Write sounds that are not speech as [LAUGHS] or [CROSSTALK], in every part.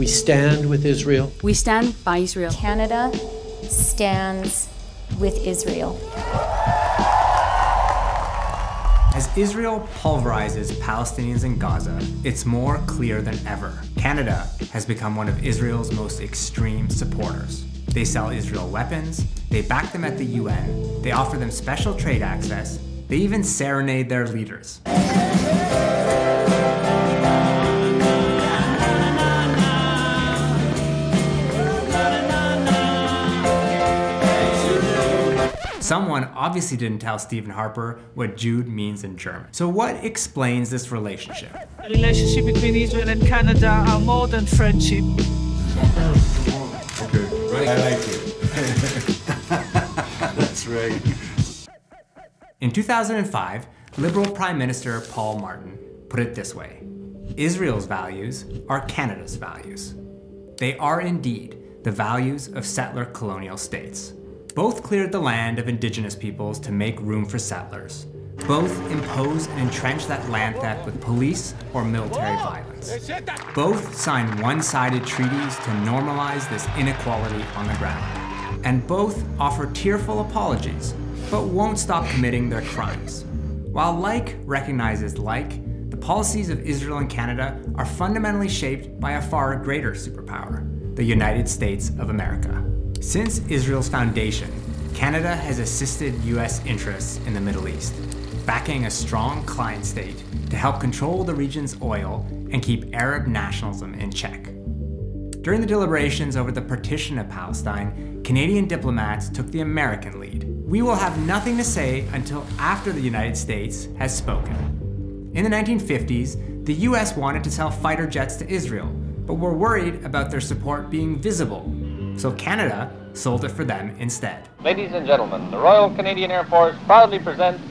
We stand with Israel. We stand by Israel. Canada stands with Israel. As Israel pulverizes Palestinians in Gaza, it's more clear than ever. Canada has become one of Israel's most extreme supporters. They sell Israel weapons, they back them at the UN, they offer them special trade access, they even serenade their leaders. Someone obviously didn't tell Stephen Harper what Jude means in German. So what explains this relationship? The relationship between Israel and Canada are more than friendship. Okay, right. I like it. [LAUGHS] That's right. In 2005, Liberal Prime Minister Paul Martin put it this way Israel's values are Canada's values. They are indeed the values of settler colonial states. Both cleared the land of indigenous peoples to make room for settlers. Both impose and entrench that land theft with police or military violence. Both sign one-sided treaties to normalize this inequality on the ground. And both offer tearful apologies, but won't stop committing their crimes. While like recognizes like, the policies of Israel and Canada are fundamentally shaped by a far greater superpower, the United States of America. Since Israel's foundation, Canada has assisted US interests in the Middle East, backing a strong client state to help control the region's oil and keep Arab nationalism in check. During the deliberations over the partition of Palestine, Canadian diplomats took the American lead. We will have nothing to say until after the United States has spoken. In the 1950s, the US wanted to sell fighter jets to Israel, but were worried about their support being visible so Canada sold it for them instead. Ladies and gentlemen, the Royal Canadian Air Force proudly presents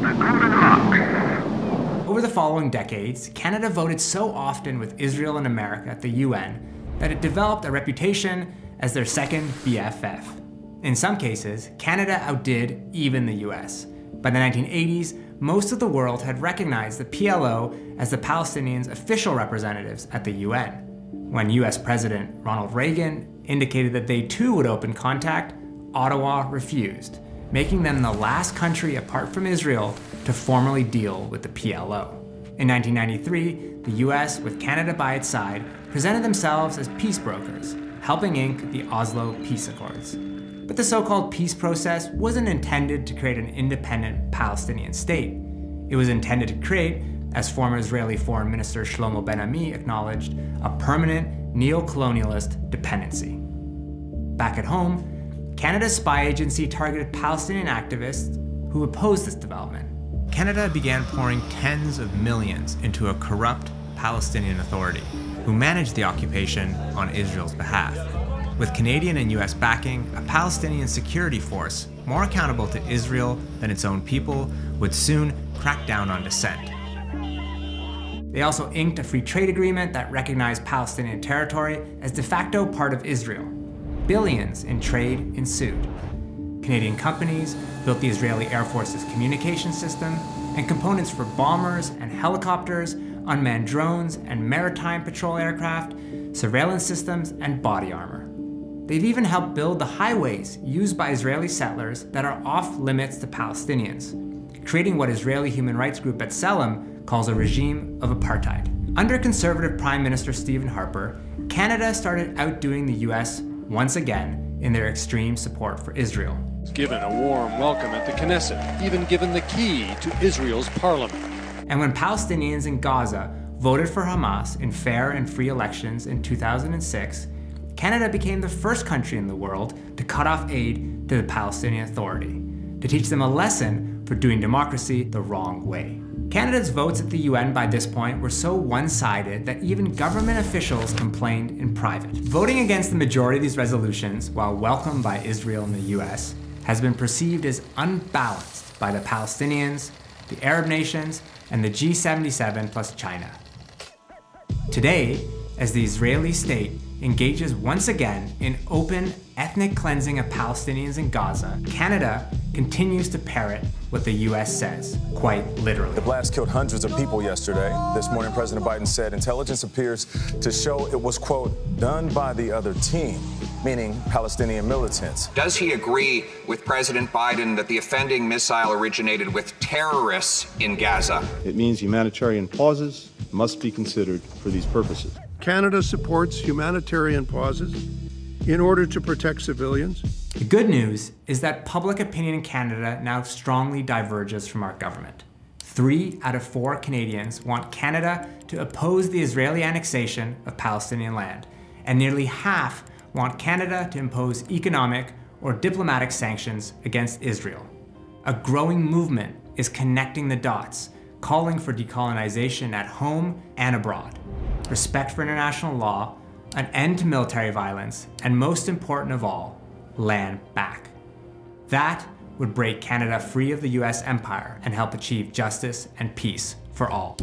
the Golden Hawk. Over the following decades, Canada voted so often with Israel and America at the UN that it developed a reputation as their second BFF. In some cases, Canada outdid even the US. By the 1980s, most of the world had recognized the PLO as the Palestinians' official representatives at the UN. When US President Ronald Reagan indicated that they too would open contact, Ottawa refused, making them the last country apart from Israel to formally deal with the PLO. In 1993, the US, with Canada by its side, presented themselves as peace brokers, helping ink the Oslo Peace Accords. But the so-called peace process wasn't intended to create an independent Palestinian state. It was intended to create, as former Israeli Foreign Minister Shlomo Ben-Ami acknowledged, a permanent neo-colonialist dependency. Back at home, Canada's spy agency targeted Palestinian activists who opposed this development. Canada began pouring tens of millions into a corrupt Palestinian authority who managed the occupation on Israel's behalf. With Canadian and US backing, a Palestinian security force more accountable to Israel than its own people would soon crack down on dissent. They also inked a free trade agreement that recognized Palestinian territory as de facto part of Israel, billions in trade ensued. Canadian companies built the Israeli Air Force's communication system and components for bombers and helicopters, unmanned drones and maritime patrol aircraft, surveillance systems, and body armor. They've even helped build the highways used by Israeli settlers that are off limits to Palestinians, creating what Israeli human rights group B'Tselem calls a regime of apartheid. Under conservative Prime Minister Stephen Harper, Canada started outdoing the US once again in their extreme support for Israel. Given a warm welcome at the Knesset, even given the key to Israel's parliament. And when Palestinians in Gaza voted for Hamas in fair and free elections in 2006, Canada became the first country in the world to cut off aid to the Palestinian Authority, to teach them a lesson for doing democracy the wrong way. Canada's votes at the UN by this point were so one-sided that even government officials complained in private. Voting against the majority of these resolutions, while welcomed by Israel and the US, has been perceived as unbalanced by the Palestinians, the Arab nations, and the G77 plus China. Today, as the Israeli state engages once again in open ethnic cleansing of Palestinians in Gaza, Canada continues to parrot what the US says, quite literally. The blast killed hundreds of people yesterday. This morning, President Biden said intelligence appears to show it was, quote, done by the other team, meaning Palestinian militants. Does he agree with President Biden that the offending missile originated with terrorists in Gaza? It means humanitarian pauses must be considered for these purposes. Canada supports humanitarian pauses in order to protect civilians. The good news is that public opinion in Canada now strongly diverges from our government. Three out of four Canadians want Canada to oppose the Israeli annexation of Palestinian land, and nearly half want Canada to impose economic or diplomatic sanctions against Israel. A growing movement is connecting the dots, calling for decolonization at home and abroad, respect for international law, an end to military violence, and most important of all, land back. That would break Canada free of the US empire and help achieve justice and peace for all.